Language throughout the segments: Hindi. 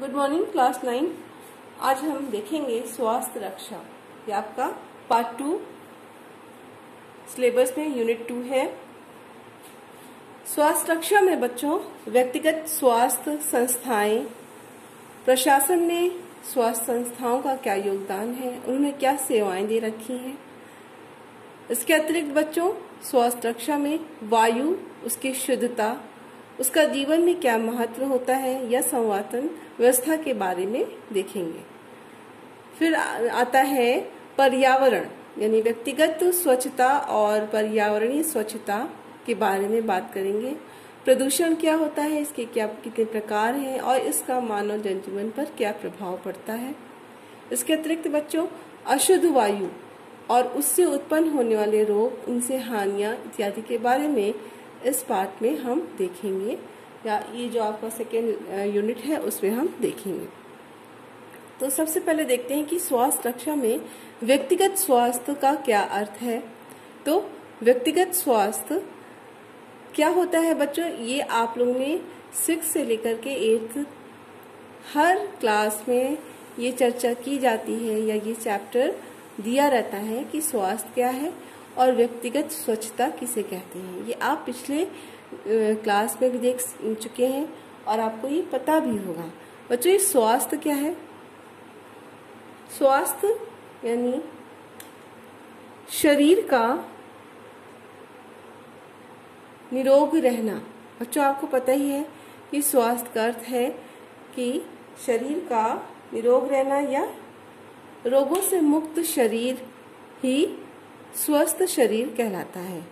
गुड मॉर्निंग क्लास नाइन आज हम देखेंगे स्वास्थ्य रक्षा। ये आपका पार्ट टू सिलेबस में यूनिट टू है। स्वास्थ्य रक्षा में बच्चों, व्यक्तिगत स्वास्थ्य संस्थाएँ। प्रशासन ने स्वास्थ्य संस्थाओं का क्या योगदान है? उन्होंने क्या सेवाएँ दे रखी हैं? इसके अतिरिक्त बच्चों, स्वास्थ्य रक्षा में वायु, उसकी शुद्धता उसका जीवन में क्या महत्व होता है या संवातन व्यवस्था के बारे में देखेंगे। फिर आता है पर्यावरण, यानी व्यक्तिगत स्वच्छता और पर्यावरणीय स्वच्छता के बारे में बात करेंगे। प्रदूषण क्या होता है, इसके क्या, कितने प्रकार हैं और इसका मानव जनजीवन पर क्या प्रभाव पड़ता है। इसके अतिरिक्त बच्चों, अशुद्ध वायु और उससे उत्पन्न होने वाले रोग उनसे हानियाँ इत्यादि के बारे में इस पार्ट में हम देखेंगे, या ये जो आपका सेकेंड यूनिट है, उसमें हम देखेंगे। तो सबसे पहले देखते हैं कि स्वास्थ्य रक्षा में व्यक्तिगत स्वास्थ्य का क्या अर्थ है। तो व्यक्तिगत स्वास्थ्य क्या होता है बच्चों? ये आप लोगों ने सिक्स से लेकर के एट्थ हर क्लास में ये चर्चा की जाती है, या ये चैप्टर दिया रहता है कि स्वास्थ्य क्या है। और व्यक्तिगत स्वच्छता किसे कहते हैं? ये आप पिछले क्लास में भी देख चुके हैं और आपको ये पता भी होगा। बच्चों, ये स्वास्थ्य क्या है? स्वास्थ्य यानी शरीर का निरोग रहना। बच्चों, आपको पता ही है कि स्वास्थ्य का अर्थ है कि शरीर का निरोग रहना या रोगों से मुक्त शरीर ही स्वस्थ शरीर कहलाता है।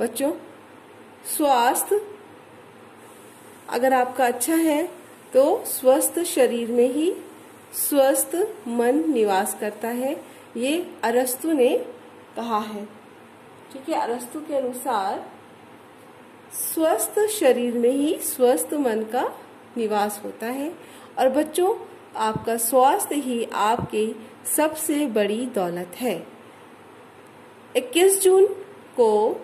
बच्चों, स्वास्थ्य अगर आपका अच्छा है तो स्वस्थ शरीर में ही स्वस्थ मन निवास करता है, ये अरस्तु ने कहा है। ठीक है, अरस्तु के अनुसार स्वस्थ शरीर में ही स्वस्थ मन का निवास होता है। और बच्चों, आपका स्वास्थ्य ही आपकी सबसे बड़ी दौलत है। 21 जून को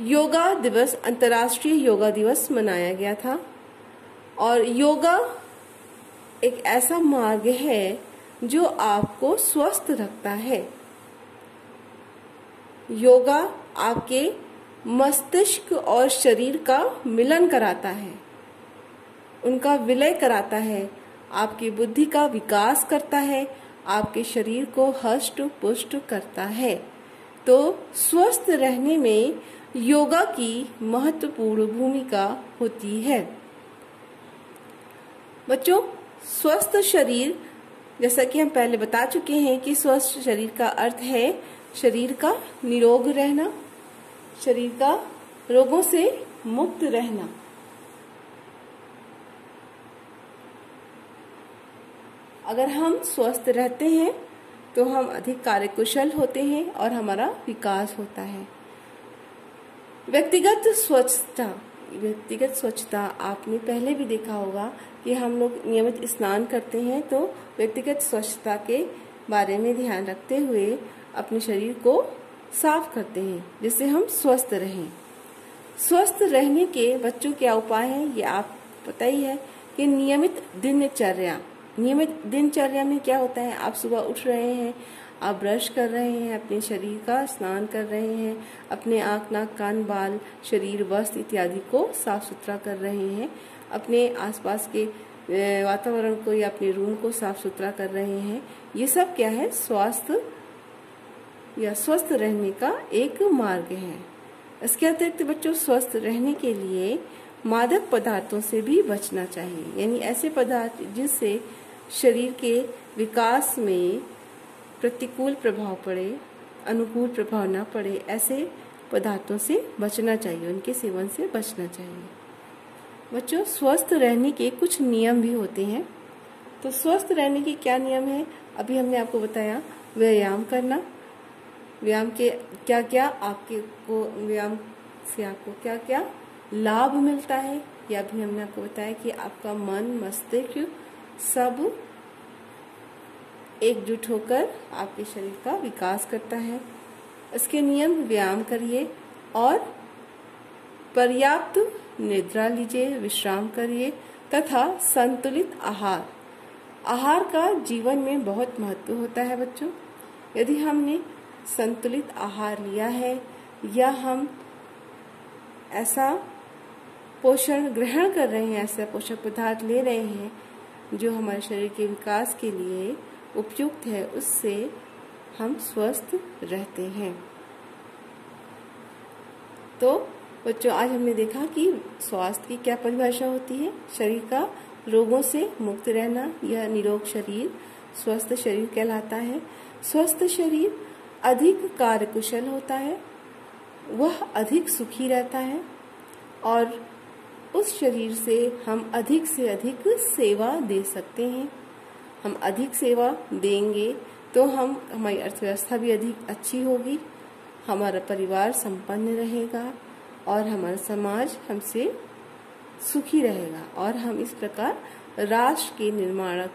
योगा दिवस, अंतर्राष्ट्रीय योगा दिवस मनाया गया था। और योगा एक ऐसा मार्ग है जो आपको स्वस्थ रखता है। योगा आपके मस्तिष्क और शरीर का मिलन कराता है। उनका विलय कराता है। आपकी बुद्धि का विकास करता है। आपके शरीर को हष्ट पुष्ट करता है। तो स्वस्थ रहने में योगा की महत्वपूर्ण भूमिका होती है। बच्चों, स्वस्थ शरीर, जैसा कि हम पहले बता चुके हैं कि स्वस्थ शरीर का अर्थ है शरीर का निरोग रहना, शरीर का रोगों से मुक्त रहना। अगर हम स्वस्थ रहते हैं तो हम अधिक कार्यकुशल होते हैं और हमारा विकास होता है। व्यक्तिगत स्वच्छता व्यक्तिगत स्वच्छता आपने पहले भी देखा होगा कि हम लोग नियमित स्नान करते हैं तो व्यक्तिगत स्वच्छता के बारे में ध्यान रखते हुए अपने शरीर को साफ़ करते हैं, जिससे हम स्वस्थ रहें। स्वस्थ रहने के बच्चों क्या उपाय हैं, ये आप पता ही है कि नियमित दिनचर्या नियमित दिनचर्या में क्या होता है? आप सुबह उठ रहे हैं, आप ब्रश कर रहे हैं, अपने शरीर का स्नान कर रहे हैं, अपने आँख, नाक, कान, बाल, शरीर, वस्त्र इत्यादि को साफ़ सुथरा कर रहे हैं, अपने आसपास के वातावरण को या अपने रूम को साफ़ सुथरा कर रहे हैं। ये सब क्या है? स्वास्थ्य या स्वस्थ रहने का एक मार्ग है। इसके अतिरिक्त बच्चों, स्वस्थ रहने के लिए मादक पदार्थों से भी बचना चाहिए। यानी ऐसे पदार्थ जिससे शरीर के विकास में प्रतिकूल प्रभाव पड़े, अनुकूल प्रभाव ना पड़े, ऐसे पदार्थों से बचना चाहिए, उनके सेवन से बचना चाहिए। बच्चों, स्वस्थ रहने के कुछ नियम भी होते हैं। तो स्वस्थ रहने के क्या नियम है? अभी हमने आपको बताया, व्यायाम करना। व्यायाम के क्या क्या आपके को, व्यायाम से आपको क्या क्या लाभ मिलता है? या भी हमने आपको बताया कि आपका मन, मस्तिष्क सब एकजुट होकर आपके शरीर का विकास करता है। इसके नियम व्यायाम करिए और पर्याप्त निद्रा लीजिए, विश्राम करिए तथा संतुलित आहार। आहार का जीवन में बहुत महत्व होता है बच्चों। यदि हमने संतुलित आहार लिया है या हम ऐसा पोषण ग्रहण कर रहे हैं, ऐसा पोषक पदार्थ ले रहे हैं जो हमारे शरीर के विकास के लिए उपयुक्त है, उससे हम स्वस्थ रहते हैं। तो बच्चों, आज हमने देखा कि स्वास्थ्य की क्या परिभाषा होती है। शरीर का रोगों से मुक्त रहना, यह निरोग शरीर स्वस्थ शरीर कहलाता है। स्वस्थ शरीर अधिक कार्यकुशल होता है, वह अधिक सुखी रहता है और उस शरीर से हम अधिक से अधिक सेवा दे सकते हैं। हम अधिक सेवा देंगे तो हम, हमारी अर्थव्यवस्था भी अधिक अच्छी होगी, हमारा परिवार संपन्न रहेगा और हमारा समाज हमसे सुखी रहेगा और हम इस प्रकार राष्ट्र के निर्माणक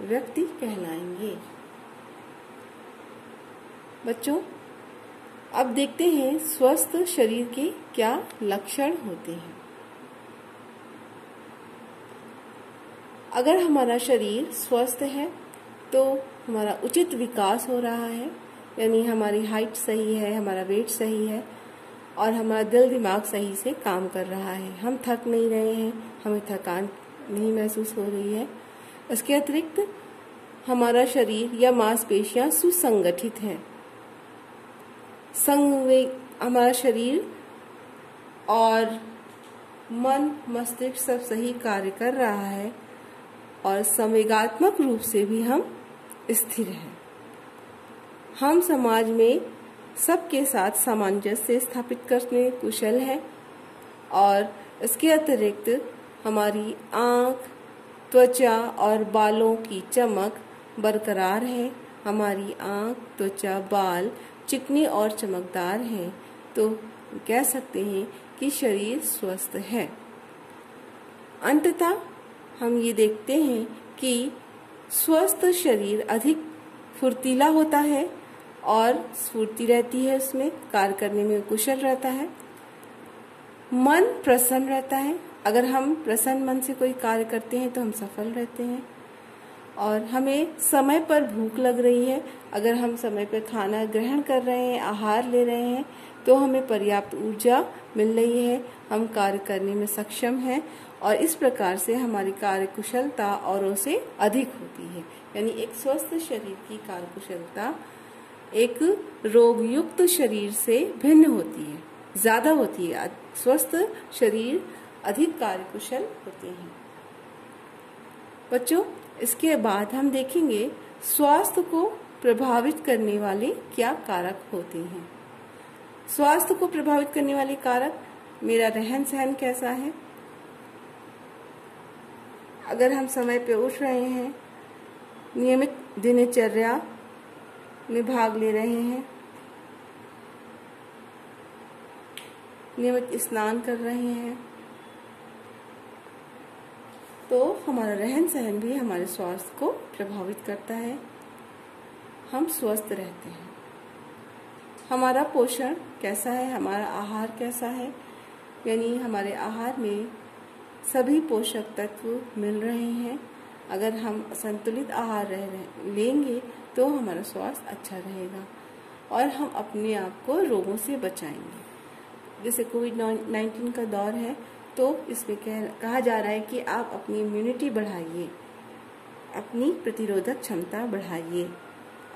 व्यक्ति कहलाएँगे। बच्चों अब देखते हैं स्वस्थ शरीर के क्या लक्षण होते हैं। अगर हमारा शरीर स्वस्थ है तो हमारा उचित विकास हो रहा है, यानी हमारी हाइट सही है, हमारा वेट सही है, और हमारा दिल दिमाग सही से काम कर रहा है। हम थक नहीं रहे हैं, हमें थकान नहीं महसूस हो रही है। इसके अतिरिक्त हमारा शरीर या मांसपेशियाँ सुसंगठित है। संवेग हमारा शरीर और मन, मस्तिष्क सब सही कार्य कर रहा है और संवेगात्मक रूप से भी हम स्थिर हैं। हम समाज में सबके साथ सामंजस्य स्थापित करने कुशल है और इसके अतिरिक्त हमारी आँख, त्वचा और बालों की चमक बरकरार है। हमारी आँख, त्वचा, बाल चिकनी और चमकदार हैं तो कह सकते हैं कि शरीर स्वस्थ है। अंततः हम ये देखते हैं कि स्वस्थ शरीर अधिक फुर्तीला होता है और स्फूर्ति रहती है उसमें, कार्य करने में कुशल रहता है। मन प्रसन्न रहता है। अगर हम प्रसन्न मन से कोई कार्य करते हैं तो हम सफल रहते हैं। और हमें समय पर भूख लग रही है। अगर हम समय पर खाना ग्रहण कर रहे हैं, आहार ले रहे हैं तो हमें पर्याप्त ऊर्जा मिल रही है। हम कार्य करने में सक्षम हैं और इस प्रकार से हमारी कार्य कुशलता औरों से अधिक होती है। यानी एक स्वस्थ शरीर की कार्य कुशलता एक रोग युक्त शरीर से भिन्न होती है। ज़्यादा होती है स्वस्थ शरीर अधिक कार्यकुशल होते हैं। बच्चों इसके बाद हम देखेंगे स्वास्थ्य को प्रभावित करने वाले क्या कारक होते हैं। स्वास्थ्य को प्रभावित करने वाले कारक, मेरा रहन सहन कैसा है? अगर हम समय पर उठ रहे हैं, नियमित दिनचर्या में भाग ले रहे हैं, नियमित स्नान कर रहे हैं तो हमारा रहन सहन भी हमारे स्वास्थ्य को प्रभावित करता है। हम स्वस्थ रहते हैं। हमारा पोषण कैसा है? हमारा आहार कैसा है? यानी हमारे आहार में सभी पोषक तत्व मिल रहे हैं। अगर हम संतुलित आहार रह लेंगे तो हमारा स्वास्थ्य अच्छा रहेगा और हम अपने आप को रोगों से बचाएँगे। जैसे कोविड नाइन्टीन का दौर है तो इसमें कह, कहा जा रहा है कि आप अपनी इम्यूनिटी बढ़ाइए। अपनी प्रतिरोधक क्षमता बढ़ाइए।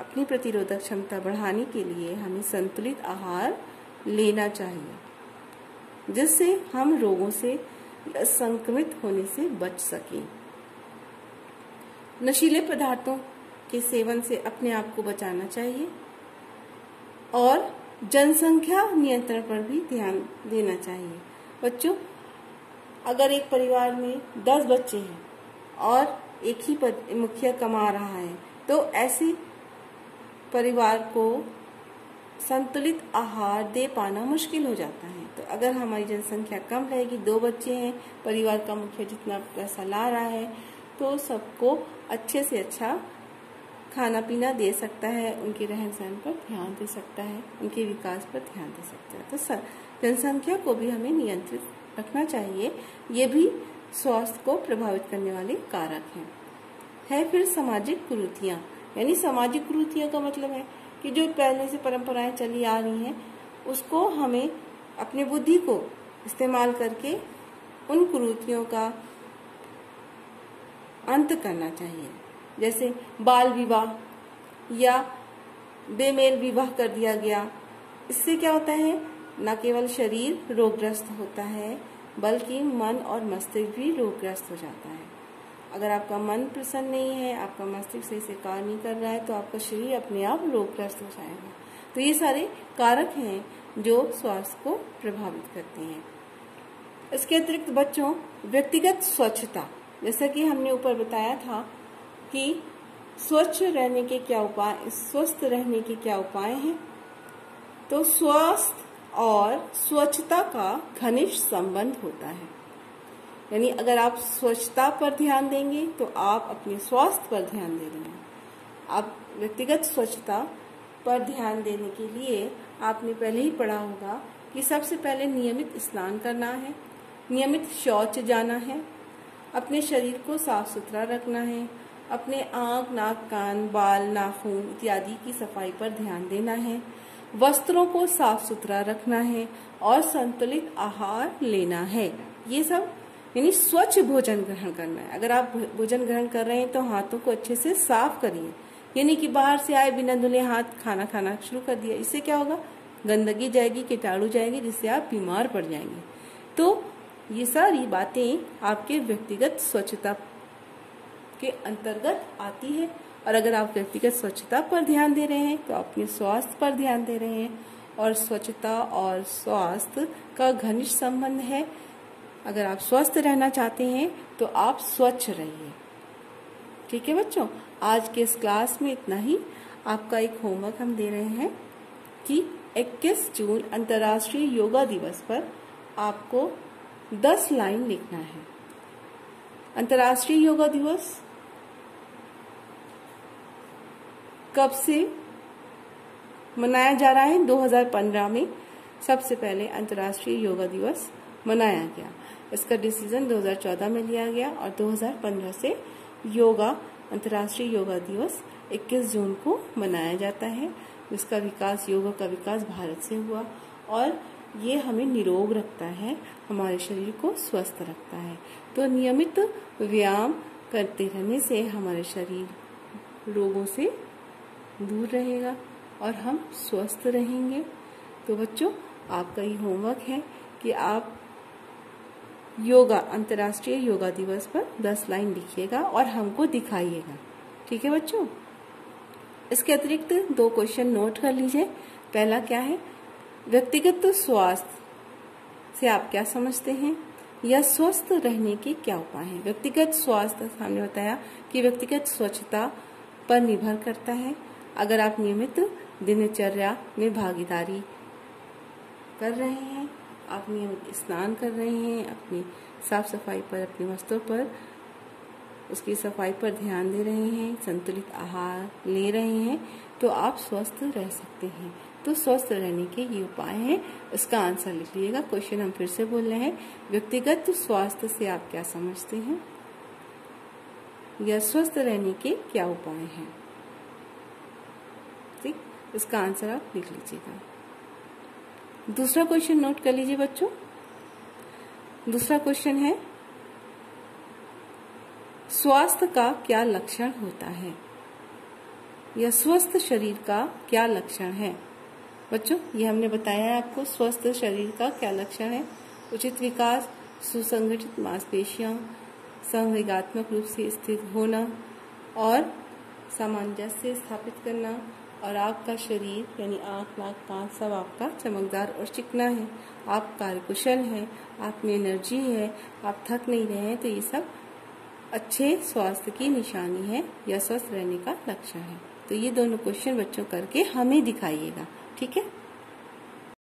अपनी प्रतिरोधक क्षमता बढ़ाने के लिए हमें संतुलित आहार लेना चाहिए, जिससे हम रोगों से संक्रमित होने से बच सकें। नशीले पदार्थों के सेवन से अपने आप को बचाना चाहिए और जनसंख्या नियंत्रण पर भी ध्यान देना चाहिए। बच्चों अगर एक परिवार में दस बच्चे हैं और एक ही मुखिया कमा रहा है तो ऐसे परिवार को संतुलित आहार दे पाना मुश्किल हो जाता है। तो अगर हमारी जनसंख्या कम रहेगी, दो बच्चे हैं, परिवार का मुखिया जितना पैसा ला रहा है तो सबको अच्छे से अच्छा खाना पीना दे सकता है, उनके रहन सहन पर ध्यान दे सकता है, उनके विकास पर ध्यान दे सकता है। तो सर, जनसंख्या को भी हमें नियंत्रित रखना चाहिए, ये भी स्वास्थ्य को प्रभावित करने वाले कारक हैं। है फिर सामाजिक कुरुतियाँ, यानी सामाजिक कुरुतियाँ का मतलब है कि जो पहले से परंपराएँ चली आ रही हैं, उसको हमें अपने बुद्धि को इस्तेमाल करके उन कुरुतियों का अंत करना चाहिए। जैसे बाल विवाह या बेमेल विवाह कर दिया गया, इससे क्या होता है? न केवल शरीर रोगग्रस्त होता है, बल्कि मन और मस्तिष्क भी रोगग्रस्त हो जाता है। अगर आपका मन प्रसन्न नहीं है, आपका मस्तिष्क सही से कार्य नहीं कर रहा है तो आपका शरीर अपने आप रोगग्रस्त हो जाएगा। तो ये सारे कारक हैं जो स्वास्थ्य को प्रभावित करते हैं। इसके अतिरिक्त बच्चों, व्यक्तिगत स्वच्छता। जैसा कि हमने ऊपर बताया था कि स्वच्छ रहने के क्या उपाय, स्वस्थ रहने के क्या उपाय हैं तो स्वस्थ और स्वच्छता का घनिष्ठ संबंध होता है। यानी अगर आप स्वच्छता पर ध्यान देंगे तो आप अपने स्वास्थ्य पर ध्यान दे रहे हैं। आप व्यक्तिगत स्वच्छता पर ध्यान देने के लिए आपने पहले ही पढ़ा होगा कि सबसे पहले नियमित स्नान करना है, नियमित शौच जाना है, अपने शरीर को साफ़ सुथरा रखना है, अपने आँख, नाक, कान, बाल, नाखून इत्यादि की सफ़ाई पर ध्यान देना है। वस्त्रों को साफ़ सुथरा रखना है और संतुलित आहार लेना है। ये सब, यानी स्वच्छ भोजन ग्रहण करना है। अगर आप भोजन ग्रहण कर रहे हैं तो हाथों को अच्छे से साफ़ करिए। यानी कि बाहर से आए बिना धुले हाथ खाना खाना शुरू कर दिया। इससे क्या होगा? गंदगी जाएगी, कीटाणु जाएगी, जिससे आप बीमार पड़ जाएँगे। तो ये सारी बातें आपके व्यक्तिगत स्वच्छता के अंतर्गत आती है। और अगर आप व्यक्तिगत स्वच्छता पर ध्यान दे रहे हैं तो अपने स्वास्थ्य पर ध्यान दे रहे हैं। और स्वच्छता और स्वास्थ्य का घनिष्ठ संबंध है। अगर आप स्वस्थ रहना चाहते हैं तो आप स्वच्छ रहिए। ठीक है बच्चों? आज के इस क्लास में इतना ही। आपका एक होमवर्क हम दे रहे हैं कि 21 जून अंतर्राष्ट्रीय योगा दिवस पर आपको 10 लाइन लिखना है। अंतर्राष्ट्रीय योगा दिवस कब से मनाया जा रहा है? 2015 में सबसे पहले अंतर्राष्ट्रीय योगा दिवस मनाया गया। इसका डिसीज़न 2014 में लिया गया और 2015 से योगा, अंतर्राष्ट्रीय योगा दिवस 21 जून को मनाया जाता है। इसका विकास, योगा का विकास भारत से हुआ और ये हमें निरोग रखता है, हमारे शरीर को स्वस्थ रखता है। तो नियमित व्यायाम करते रहने से हमारे शरीर रोगों से दूर रहेगा और हम स्वस्थ रहेंगे। तो बच्चों, आपका ये होमवर्क है कि आप योगा, अंतर्राष्ट्रीय योगा दिवस पर 10 लाइन लिखिएगा और हमको दिखाइएगा। ठीक है बच्चों? इसके अतिरिक्त दो क्वेश्चन नोट कर लीजिए। पहला क्या है? व्यक्तिगत स्वास्थ्य से आप क्या समझते हैं? या स्वस्थ रहने के क्या उपाय हैं? व्यक्तिगत स्वास्थ्य, हमने बताया कि व्यक्तिगत स्वच्छता पर निर्भर करता है। अगर आप नियमित दिनचर्या में भागीदारी कर रहे हैं, आप नियमित स्नान कर रहे हैं, अपनी साफ़ सफ़ाई पर, अपनी वस्तुओं पर, उसकी सफ़ाई पर ध्यान दे रहे हैं, संतुलित आहार ले रहे हैं तो आप स्वस्थ रह सकते हैं। तो स्वस्थ रहने के ये उपाय हैं। इसका आंसर लिख लीजिएगा। क्वेश्चन हम फिर से बोल रहे हैं, व्यक्तिगत स्वास्थ्य से आप क्या समझते हैं? या स्वस्थ रहने के क्या उपाय हैं? इसका आंसर आप लिख लीजिएगा। दूसरा क्वेश्चन नोट कर लीजिए बच्चों। दूसरा क्वेश्चन है, स्वास्थ्य का क्या लक्षण होता है? या स्वस्थ शरीर का क्या लक्षण है? बच्चों, ये हमने बताया है आपको, स्वस्थ शरीर का क्या लक्षण है? उचित विकास, सुसंगठित मांसपेशियाँ, संवेगात्मक रूप से स्थित होना और सामंजस्य स्थापित करना और आपका शरीर, यानी आँख, नाक, कान सब आपका चमकदार और चिकना है। आप कार्यकुशल हैं, आप में एनर्जी है, आप थक नहीं रहे हैं तो ये सब अच्छे स्वास्थ्य की निशानी है या स्वस्थ रहने का लक्षण है। तो ये दोनों क्वेश्चन बच्चों करके हमें दिखाइएगा, ठीक है?